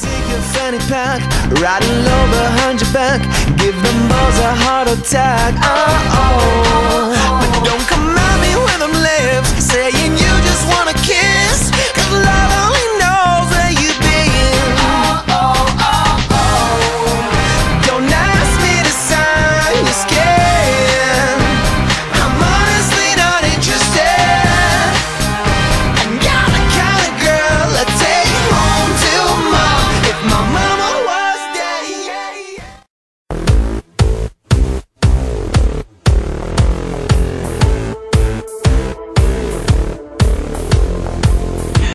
Take your fanny pack, riding low behind your back, give them balls a heart attack. Oh, oh.